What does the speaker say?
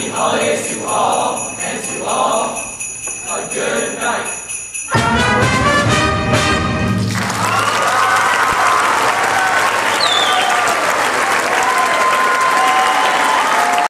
Happy holidays to all and to all. A good night.